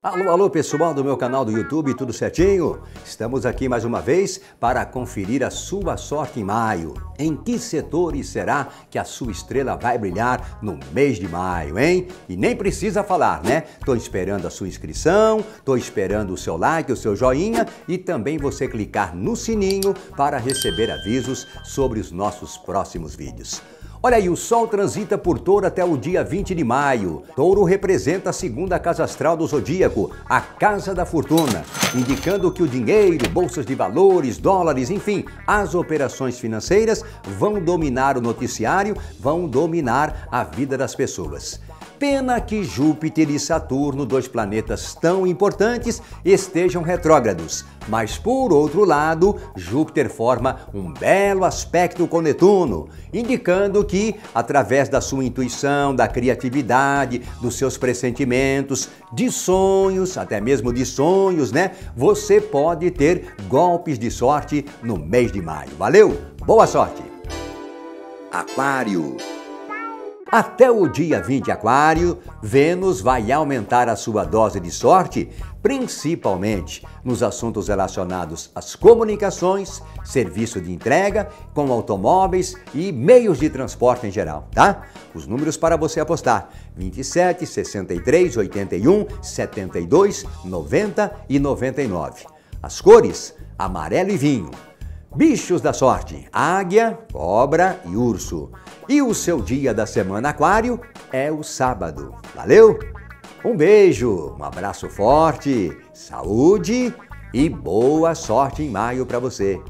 Alô, alô pessoal do meu canal do YouTube, tudo certinho? Estamos aqui mais uma vez para conferir a sua sorte em maio. Em que setores será que a sua estrela vai brilhar no mês de maio, hein? E nem precisa falar, né? Tô esperando a sua inscrição, tô esperando o seu like, o seu joinha e também você clicar no sininho para receber avisos sobre os nossos próximos vídeos. Olha aí, o Sol transita por Touro até o dia 20 de maio. Touro representa a segunda casa astral do zodíaco, a Casa da Fortuna, indicando que o dinheiro, bolsas de valores, dólares, enfim, as operações financeiras vão dominar o noticiário, vão dominar a vida das pessoas. Pena que Júpiter e Saturno, dois planetas tão importantes, estejam retrógrados. Mas por outro lado, Júpiter forma um belo aspecto com Netuno, indicando que, através da sua intuição, da criatividade, dos seus pressentimentos, de sonhos, até mesmo de sonhos, né? Você pode ter golpes de sorte no mês de maio. Valeu? Boa sorte! Aquário até o dia 20 Aquário, Vênus vai aumentar a sua dose de sorte, principalmente nos assuntos relacionados às comunicações, serviço de entrega, com automóveis e meios de transporte em geral, tá? Os números para você apostar: 27, 63, 81, 72, 90 e 99. As cores: amarelo e vinho. Bichos da sorte: águia, cobra e urso. E o seu dia da semana aquário é o sábado. Valeu? Um beijo, um abraço forte, saúde e boa sorte em maio para você.